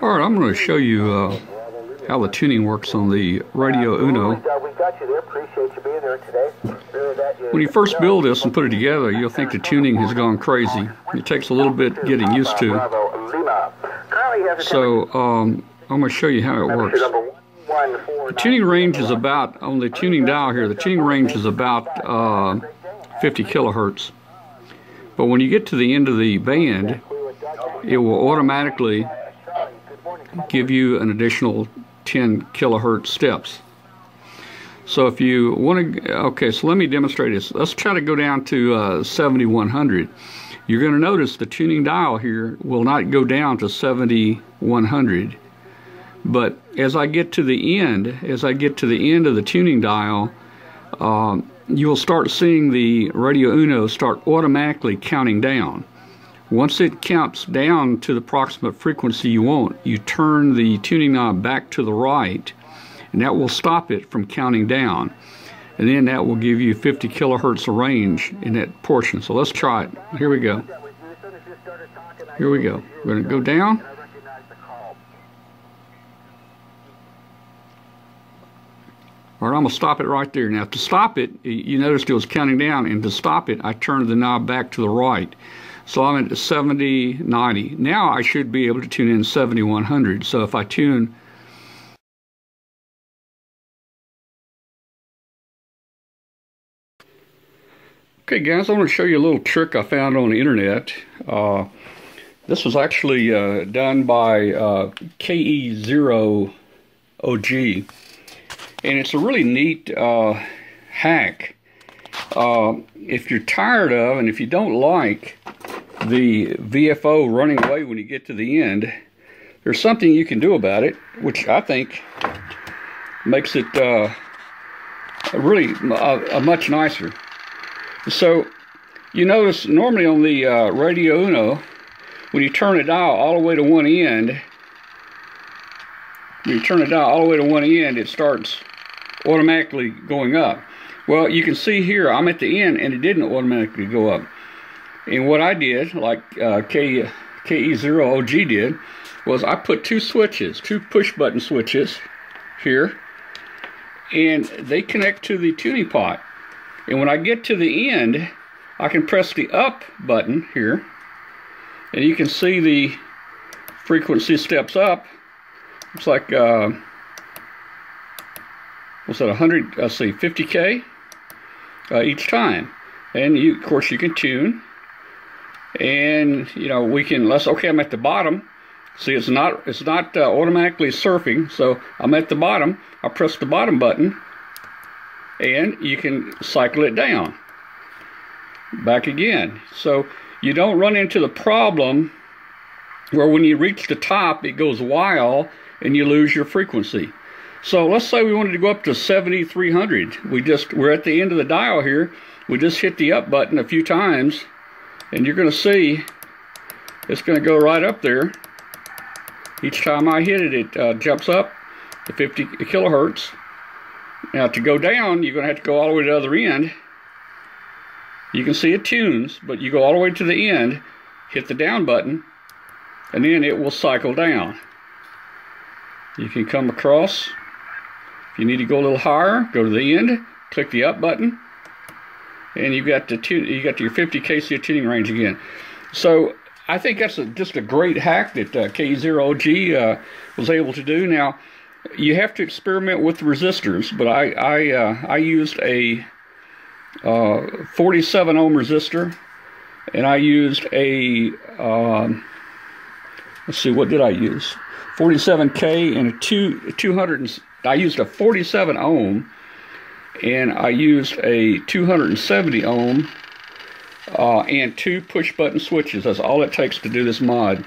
Alright, I'm going to show you uh, how the tuning works on the Raduino. When you first build this and put it together, you'll think the tuning has gone crazy. It takes a little bit getting used to. So, um, I'm going to show you how it works. The tuning range is about, on the tuning dial here, the tuning range is about uh, 50 kilohertz. But when you get to the end of the band, it will automatically give you an additional 10 kilohertz steps. So if you want to, okay, so let me demonstrate this. Let's try to go down to uh, 7100. You're going to notice the tuning dial here will not go down to 7100. But as I get to the end, as I get to the end of the tuning dial, um, you'll start seeing the Raduino start automatically counting down. Once it counts down to the approximate frequency you want, you turn the tuning knob back to the right, and that will stop it from counting down. And then that will give you 50 kilohertz of range in that portion. So let's try it. Here we go. Here we go. We're going to go down. All right, I'm going to stop it right there. Now, to stop it, you noticed it was counting down, and to stop it, I turned the knob back to the right. So I'm at 70, 90. Now I should be able to tune in 7100. So if I tune Okay guys, I want to show you a little trick I found on the internet. Uh, this was actually uh, done by uh, KE0OG. And it's a really neat uh, hack. Uh, if you're tired of and if you don't like the VFO running away when you get to the end, there's something you can do about it, which I think makes it uh, really a, a, much nicer. So you notice normally on the uh, Raduino, when you turn the dial all the way to one end, when you turn the dial all the way to one end, it starts automatically going up. Well, you can see here, I'm at the end, and it didn't automatically go up. And what I did, like uh, K, KE0OG did, was I put two switches, two push button switches here, and they connect to the tuning pot. And when I get to the end, I can press the up button here, and you can see the frequency steps up. It's like, uh, what's that, 100, let's see, 50K uh, each time. And you, of course, you can tune and you know we can let's okay I'm at the bottom. See it's not it's not uh, automatically surfing. So I'm at the bottom. I press the bottom button. And you can cycle it down. Back again. So you don't run into the problem where when you reach the top it goes wild and you lose your frequency. So let's say we wanted to go up to 7300 we just we're at the end of the dial here. We just hit the up button a few times and you're going to see it's going to go right up there. Each time I hit it, it uh, jumps up to 50 kilohertz. Now to go down, you're going to have to go all the way to the other end. You can see it tunes, but you go all the way to the end, hit the down button, and then it will cycle down. You can come across. If you need to go a little higher, go to the end, click the up button, and you've got the you got your 50 kc tuning range again. So I think that's a, just a great hack that uh, K0G uh, was able to do. Now you have to experiment with resistors, but I I uh, I used a uh, 47 ohm resistor, and I used a um, let's see what did I use 47k and a two 200 I used a 47 ohm and I used a 270 ohm uh, and two push button switches. That's all it takes to do this mod.